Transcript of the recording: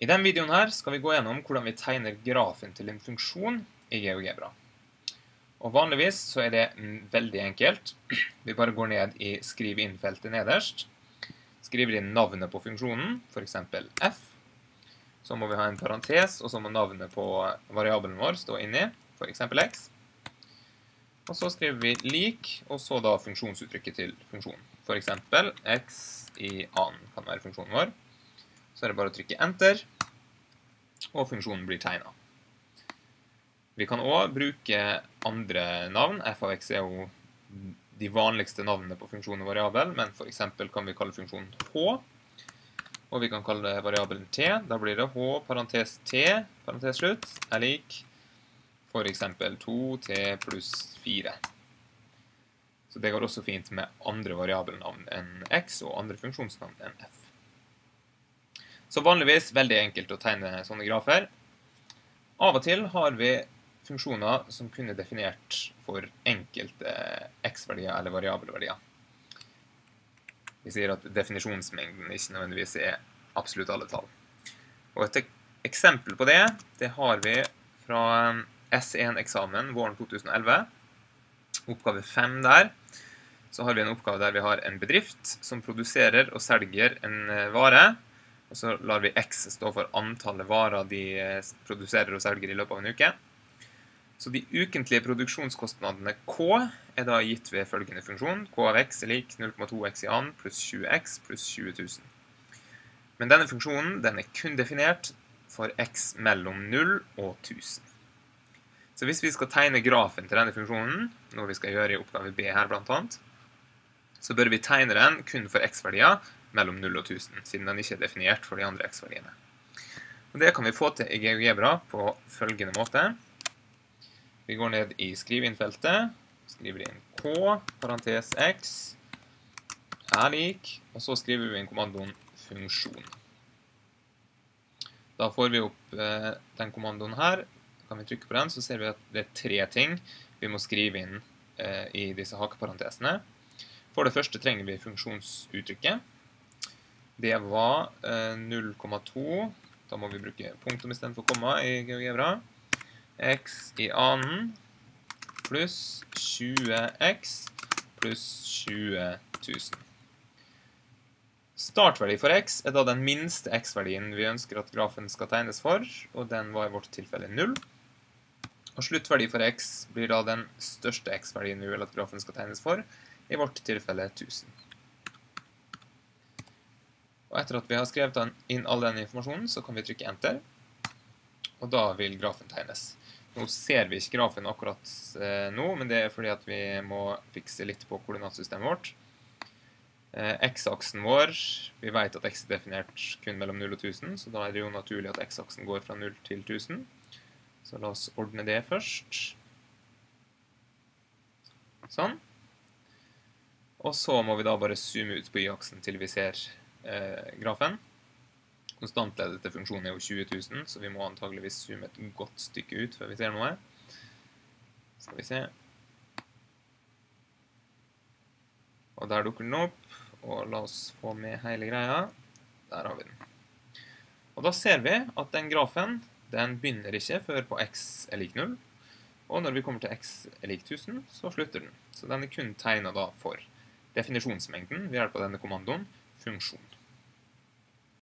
I denne videoen her skal vi gå gjennom hvordan vi tegner grafen til en funksjon i GeoGebra. Og vanligvis så er det veldig enkelt. Vi bare går ned i skriv inn-feltet nederst. Skriver inn navnet på funksjonen, for eksempel f. Så må vi ha en parentes, og så må navnet på variabelen vår stå inni, for eksempel x. Og så skriver vi lik, og så da funksjonsuttrykket til funksjonen. For eksempel x i annen kan være funksjonen vår. Så er det bare å trykke enter, og funksjonen blir tegnet. Vi kan også bruke andre navn. f av x er jo de vanligste navnene på funksjonen variabel, men for eksempel kan vi kalle funksjonen h, og vi kan kalle variabelen t. Da blir det h, parentes t, parentes slutt, er lik for eksempel 2t pluss 4. Så det går også fint med andre variabelnavn enn x, og andre funksjonsnavn enn f. Så vanligvis veldig enkelt å tegne sånne grafer. Av og til har vi funksjoner som kunne definert for enkelte x-verdier eller variabelverdier. Vi sier at definisjonsmengden ikke nødvendigvis er absolutt alle tall. Og et eksempel på det, det har vi fra S1-eksamen våren 2011. Oppgave 5 der. Så har vi en oppgave der vi har en bedrift som produserer og selger en vare og så lar vi x stå for antallet varer de eh, produserer og selger i løpet av en uke. Så de ukentlige produksjonskostnadene k er da gitt ved følgende funksjon. k av x er lik 0,2x i annen pluss 20x pluss 20 000. Men denne funksjonen den er kun definert for x mellom 0 og 1000. Så hvis vi skal tegne grafen til denne funksjonen, noe vi skal gjøre i oppgave B her annet, så bør vi tegne den kun for x-verdier mellom 0 og 1000, siden den ikke er definert for de andre x-verdiene. Og Det kan vi få til i GeoGebra på følgende måte. Vi går ned i skriveinnfeltet, skriver inn k, parentes x, er lik, og så skriver vi inn kommandoen funksjon. Da får vi opp eh, den kommandoen her. Kan vi trykke på den, så ser vi at det er tre ting vi må skrive inn eh, i disse hakeparentesene. For det første trenger vi funksjonsuttrykket. Det var 0,2. Eh, da må vi bruke punktum istedenfor komma i GeoGebra. x i annen pluss 20x pluss 20 000. Startverdi for x er da den minste x-verdien vi ønsker at grafen skal tegnes for, og den var i vårt tilfelle 0. Og sluttverdi for x blir da den største x-verdien vi vil at grafen skal tegnes for, i vårt tilfelle 1000. Og etter at vi har skrevet inn all den informasjonen, så kan vi trykke enter. Og da vil grafen tegnes. Nå ser vi ikke grafen akkurat eh, nå, men det er fordi at vi må fikse litt på koordinatsystemet vårt. Eh, X-aksen vår, vi vet at X er definert kun mellom 0 og 1000, så da er det jo naturlig at X-aksen går fra 0 til 1000. Så la oss ordne det først. Sånn. Og så må vi da bare zoome ut på y-aksen til vi ser grafen. Konstantleddet til funksjonen er jo 20 000, så vi må antageligvis zoome et godt stykke ut før vi ser noe. Skal vi se. Og der dukker den opp, og la oss få med hele greia. Der har vi den. Og da ser vi at den grafen, den begynner ikke før på x er lik 0. Og når vi kommer til x er lik 1000, så slutter den. Så den er kun tegnet for definisjonsmengden ved hjelp av denne kommandoen funksjon.